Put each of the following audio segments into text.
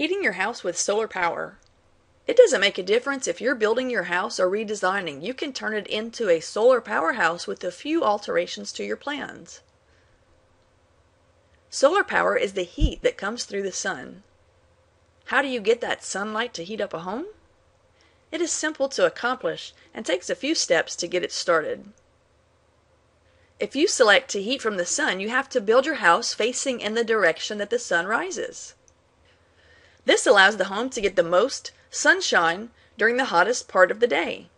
Heating your house with solar power. It doesn't make a difference if you're building your house or redesigning. You can turn it into a solar powerhouse with a few alterations to your plans. Solar power is the heat that comes through the sun. How do you get that sunlight to heat up a home? It is simple to accomplish and takes a few steps to get it started. If you select to heat from the sun, you have to build your house facing in the direction that the sun rises. This allows the home to get the most sunshine during the hottest part of the day.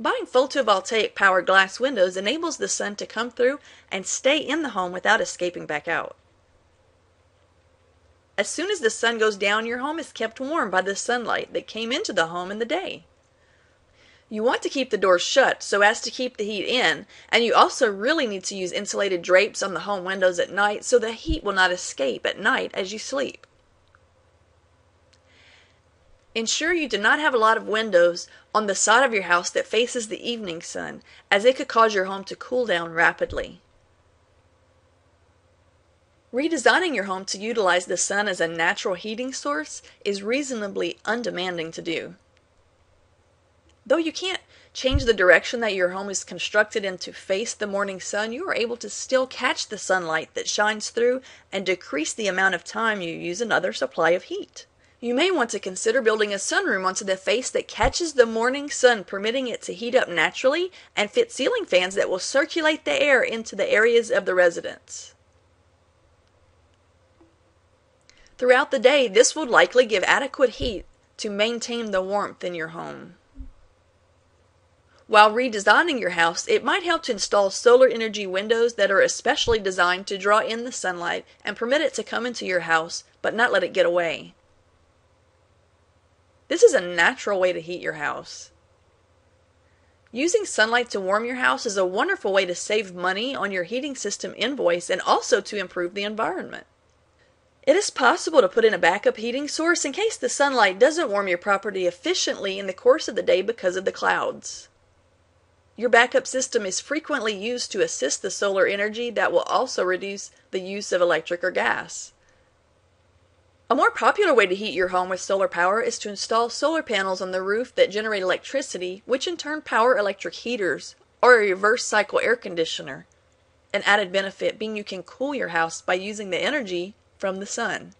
Buying photovoltaic powered glass windows enables the sun to come through and stay in the home without escaping back out. As soon as the sun goes down, your home is kept warm by the sunlight that came into the home in the day. You want to keep the doors shut so as to keep the heat in, and you also really need to use insulated drapes on the home windows at night so the heat will not escape at night as you sleep. Ensure you do not have a lot of windows on the side of your house that faces the evening sun, as it could cause your home to cool down rapidly. Redesigning your home to utilize the sun as a natural heating source is reasonably undemanding to do. Though you can't change the direction that your home is constructed in to face the morning sun, you are able to still catch the sunlight that shines through and decrease the amount of time you use another supply of heat. You may want to consider building a sunroom onto the face that catches the morning sun, permitting it to heat up naturally, and fit ceiling fans that will circulate the air into the areas of the residence. Throughout the day, this will likely give adequate heat to maintain the warmth in your home. While redesigning your house, it might help to install solar energy windows that are especially designed to draw in the sunlight and permit it to come into your house, but not let it get away. This is a natural way to heat your house. Using sunlight to warm your house is a wonderful way to save money on your heating system invoice and also to improve the environment. It is possible to put in a backup heating source in case the sunlight doesn't warm your property efficiently in the course of the day because of the clouds. Your backup system is frequently used to assist the solar energy that will also reduce the use of electric or gas. A more popular way to heat your home with solar power is to install solar panels on the roof that generate electricity, which in turn power electric heaters or a reverse cycle air conditioner. An added benefit being you can cool your house by using the energy from the sun.